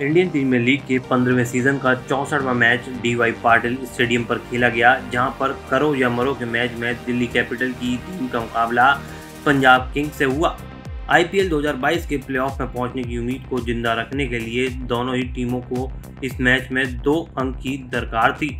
Indian premiere league के पंद्रहवें season का चौसठवां match D Y Patil stadium पर खेला गया, जहाँ पर करो या मरो के मैच में दिल्ली कैपिटल की टीम का मुकाबला पंजाब किंग्स से हुआ। आईपीएल 2022 के प्लेऑफ में पहुँचने की उम्मीद को ज़िंदा रखने के लिए दोनों ही टीमों को इस मैच में दो अंक की दरकार थी,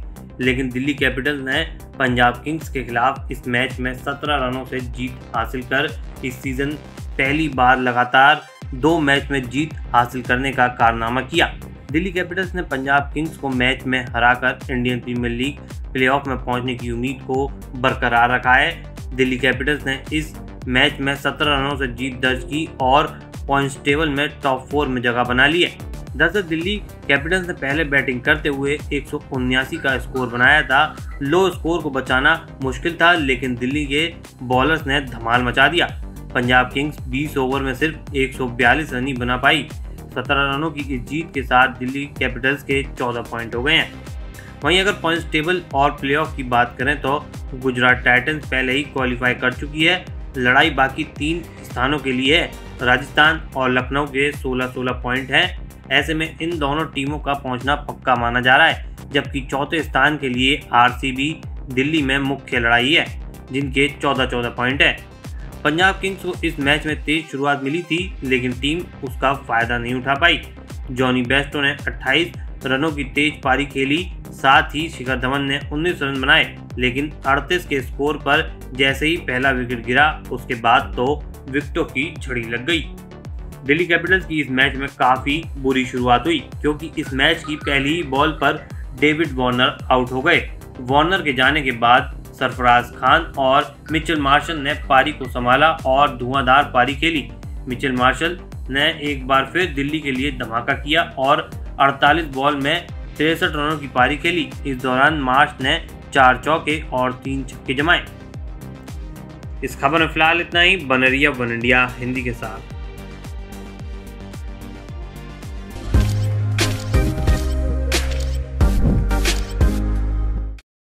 लेकिन दिल्ली कैपिटल ने पंजाब किंग्स के खिलाफ इस मैच में 17 रनों से जीत हासिल कर इस सीज़न पहली बार लगातार दो मैच में जीत हासिल करने का कारनामा किया। दिल्ली कैपिटल्स ने पंजाब किंग्स को मैच में हराकर इंडियन प्रीमियर लीग प्लेऑफ में पहुँचने की उम्मीद को बरकरार रखा है। दिल्ली कैपिटल्स ने इस मैच में 17 रनों से जीत दर्ज की और पॉइंट्स टेबल में टॉप फोर में जगह बना ली है। दरअसल दिल्ली कैपिटल्स ने पहले बैटिंग करते हुए एक का स्कोर बनाया था। लो स्कोर को बचाना मुश्किल था, लेकिन दिल्ली के बॉलर्स ने धमाल मचा दिया। पंजाब किंग्स 20 ओवर में सिर्फ़ 142 रन ही बना पाई। 17 रनों की इस जीत के साथ दिल्ली कैपिटल्स के 14 पॉइंट हो गए हैं। वहीं अगर पॉइंट्स टेबल और प्लेऑफ की बात करें तो गुजरात टाइटंस पहले ही क्वालिफाई कर चुकी है। लड़ाई बाकी तीन स्थानों के लिए है। राजस्थान और लखनऊ के 16-16 पॉइंट हैं। ऐसे में इन दोनों टीमों का पहुँचना पक्का माना जा रहा है, जबकि चौथे स्थान के लिए आरसीबी दिल्ली में मुख्य लड़ाई है, जिनके 14-14 पॉइंट है। पंजाब किंग्स को इस मैच में तेज शुरुआत मिली थी, लेकिन टीम उसका फ़ायदा नहीं उठा पाई। जॉनी बेस्टो ने 28 रनों की तेज पारी खेली, साथ ही शिखर धवन ने 19 रन बनाए, लेकिन 38 के स्कोर पर जैसे ही पहला विकेट गिरा, उसके बाद तो विकेटों की छड़ी लग गई। दिल्ली कैपिटल्स की इस मैच में काफ़ी बुरी शुरुआत हुई, क्योंकि इस मैच की पहली ही बॉल पर डेविड वार्नर आउट हो गए। वार्नर के जाने के बाद सरफराज खान और मिचेल मार्शल ने पारी को संभाला और धुआंधार पारी खेली। मिचेल मार्शल ने एक बार फिर दिल्ली के लिए धमाका किया और 48 बॉल में तिरसठ रनों की पारी खेली। इस दौरान मार्च ने चार चौके और तीन छक्के जमाए। इस खबर में फ़िलहाल इतना ही। बनरिया वन इंडिया हिंदी के साथ।